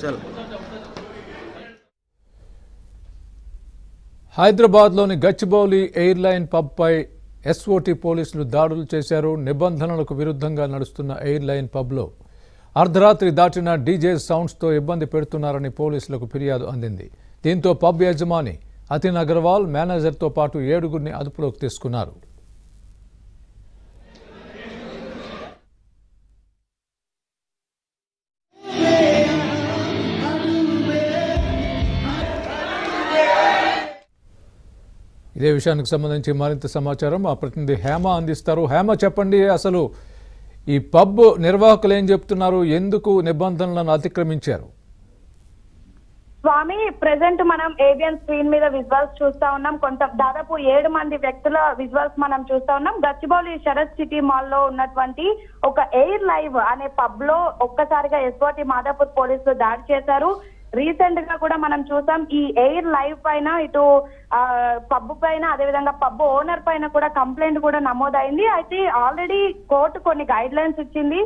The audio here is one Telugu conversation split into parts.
చల్ హైదరాబాద్లోని గచ్చిబౌలి ఎయిర్లైన్ పబ్పై ఎస్ఓటి పోలీసులు దాడులు చేశారు. నిబంధనలకు విరుద్ధంగా నడుస్తున్న ఎయిర్లైన్ పబ్లో అర్ధరాత్రి దాటిన డీజే సౌండ్స్తో ఇబ్బంది పెడుతున్నారని పోలీసులకు ఫిర్యాదు అందింది. దీంతో పబ్ యజమాని అతిన్ అగర్వాల్ మేనేజర్తో పాటు ఏడుగురిని అదుపులోకి తీసుకున్నారు. ఇదే విషయానికి సంబంధించి మరింత సమాచారం మా ప్రతినిధి హేమ అందిస్తారు. హేమ చెప్పండి అసలు ఈ పబ్ నిర్వాహకులు ఏం చెప్తున్నారు? ఎందుకు నిబంధనలను అతిక్రమించారు? స్వామి ప్రెసెంట్ మనం ఏబిఎన్ స్క్రీన్ మీద విజువల్స్ చూస్తా ఉన్నాం. కొంత దాదాపు ఏడు మంది వ్యక్తుల విజువల్స్ మనం చూస్తా ఉన్నాం. గచ్చిబౌలి శరత్ సిటీ మాల్లో ఉన్నటువంటి ఒక ఎయిర్ లైవ్ అనే పబ్లో ఒక్కసారిగా ఎస్ఓటి మాదాపూర్ పోలీసులు దాడి చేశారు. రీసెంట్గా కూడా మనం చూసాం ఈ ఎయిర్ లైవ్ పైన ఇటు పబ్ పైన అదేవిధంగా పబ్ ఓనర్ పైన కూడా కంప్లైంట్ కూడా నమోదైంది. అయితే ఆల్రెడీ కోర్టు కొన్ని గైడ్ లైన్స్ ఇచ్చింది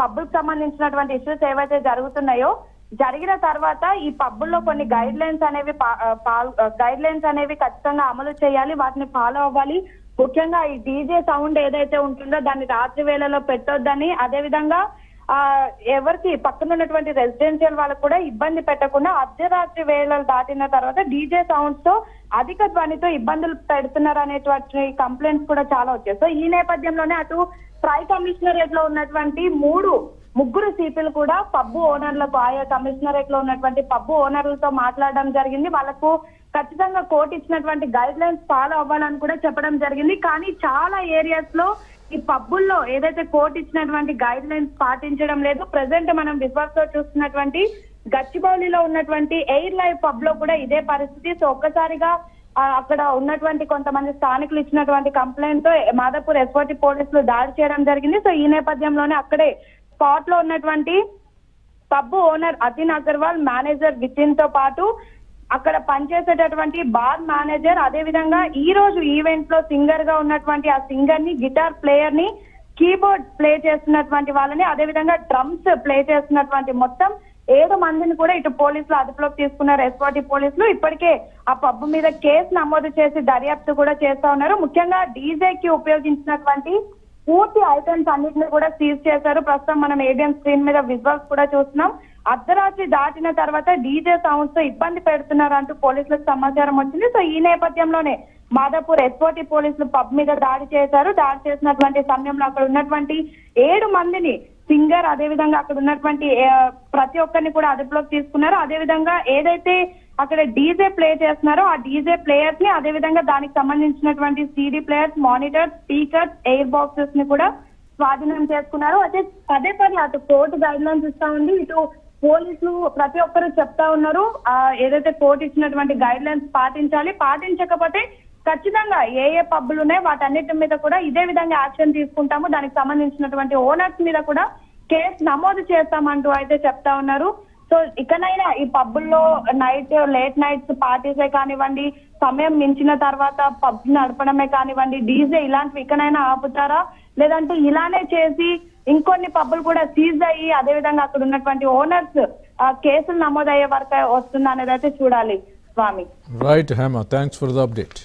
పబ్కు సంబంధించినటువంటి ఇష్యూస్ ఏవైతే జరుగుతున్నాయో జరిగిన తర్వాత ఈ పబ్బుల్లో కొన్ని గైడ్ లైన్స్ అనేవి గైడ్ లైన్స్ అనేవి ఖచ్చితంగా అమలు చేయాలి వాటిని ఫాలో అవ్వాలి. ముఖ్యంగా ఈ డీజే సౌండ్ ఏదైతే ఉంటుందో దాన్ని రాత్రి వేళలో పెట్టొద్దని అదే విధంగా ఎవరికి పక్కన ఉన్నటువంటి రెసిడెన్షియల్ వాళ్ళకు కూడా ఇబ్బంది పెట్టకుండా అర్ధరాత్రి వేళలు దాటిన తర్వాత డీజే సౌండ్స్తో అధిక ధ్వనితో ఇబ్బందులు పెడుతున్నారు అనేటువంటి కంప్లైంట్స్ కూడా చాలా వచ్చాయి. సో ఈ నేపథ్యంలోనే అటు ట్రై కమిషనరేట్లో ఉన్నటువంటి మూడు ముగ్గురు సీపీలు కూడా పబ్బు ఓనర్లకు ఆయా కమిషనరేట్లో ఉన్నటువంటి పబ్బు ఓనర్లతో మాట్లాడడం జరిగింది. వాళ్ళకు ఖచ్చితంగా కోర్టు ఇచ్చినటువంటి గైడ్ లైన్స్ ఫాలో అవ్వాలని కూడా చెప్పడం జరిగింది. కానీ చాలా ఏరియాస్లో ఈ పబ్బుల్లో ఏదైతే కోర్టు ఇచ్చినటువంటి గైడ్ లైన్స్ పాటించడం లేదు ప్రజెంట్ మనం విశ్వాస్తో చూస్తున్నటువంటి గచ్చిబౌలిలో ఉన్నటువంటి ఎయిర్ లైవ్ పబ్లో కూడా ఇదే పరిస్థితి. సో ఒక్కసారిగా అక్కడ ఉన్నటువంటి కొంతమంది స్థానికులు ఇచ్చినటువంటి కంప్లైంట్తో మాదాపూర్ ఎస్ఓటి పోలీసులు దాడి చేయడం జరిగింది. సో ఈ నేపథ్యంలోనే అక్కడే స్పాట్లో ఉన్నటువంటి pub owner Atin Agarwal manager విచిన్తో పాటు అక్కడ పనిచేసేటటువంటి బార్ మేనేజర్ అదే విధంగా ఈ రోజు ఈవెంట్లో సింగర్గా ఉన్నటువంటి ఆ సింగర్ని గిటార్ ప్లేయర్ని కీబోర్డ్ ప్లే చేస్తున్నటువంటి వాళ్ళని అదే విధంగా డ్రమ్స్ ప్లే చేస్తున్నటువంటి మొత్తం ఏడు మందిని కూడా ఇటు పోలీసులు అదుపులోకి తీసుకున్నారు. ఎస్వాటి పోలీసులు ఇప్పటికే ఆ పబ్బు మీద కేసు నమోదు చేసి దర్యాప్తు కూడా చేస్తా ఉన్నారు. ముఖ్యంగా డీజేకి ఉపయోగించినటువంటి పూర్తి ఐటమ్స్ అన్నిటిని కూడా సీజ్ చేశారు. ప్రస్తుతం మనం ఏబిఎం స్క్రీన్ మీద విజువల్స్ కూడా చూస్తున్నాం. అర్ధరాత్రి దాటిన తర్వాత డీజే సౌండ్స్తో ఇబ్బంది పెడుతున్నారు అంటూ పోలీసులకు సమాచారం వచ్చింది. సో ఈ నేపథ్యంలోనే మాదాపూర్ ఎస్ఓటి పోలీసులు పబ్ మీద దాడి చేశారు. దాడి చేసినటువంటి సమయంలో అక్కడ ఉన్నటువంటి ఏడు మందిని సింగర్ అదే విధంగా అక్కడ ఉన్నటువంటి ప్రతి ఒక్కరిని కూడా అదుపులోకి తీసుకున్నారు. అదే విధంగా ఏదైతే అక్కడ డీజే ప్లే చేస్తున్నారో. ఆ డీజే ప్లేయర్స్ని అదే విధంగా దానికి సంబంధించినటువంటి CD players monitors speakers air బాక్సెస్ని కూడా స్వాధీనం చేసుకున్నారు. అయితే పదే పదే అటు కోర్టు గైడ్ లైన్స్ ఇస్తా ఉంది. ఇటు పోలీసులు ప్రతి ఒక్కరు చెప్తా ఉన్నారు. ఆ ఏదైతే కోర్టు ఇచ్చినటువంటి గైడ్ లైన్స్ పాటించాలి పాటించకపోతే ఖచ్చితంగా ఏ ఏ పబ్బులు ఉన్నాయి వాటన్నిటి మీద కూడా ఇదే విధంగా యాక్షన్ తీసుకుంటాము. దానికి సంబంధించినటువంటి ఓనర్స్ మీద కూడా కేసు నమోదు చేస్తామంటూ అయితే చెప్తా ఉన్నారు. సో ఇకనైనా ఈ పబ్బుల్లో నైట్ లేట్ నైట్స్ పార్టీసే కానివ్వండి సమయం మించిన తర్వాత పబ్ నడపడమే కానివ్వండి డీజే ఇలాంటివి ఇకనైనా ఆపుతారా? లేదంటే ఇలానే చేసి ఇంకొన్ని పబ్బులు కూడా సీజ్ అయ్యి అదే విధంగా అక్కడ ఉన్నటువంటి ఓనర్స్ కేసులు నమోదయ్యే వరకు వస్తుందా అనేది అయితే చూడాలి. Swamy. Right Hema thanks for the update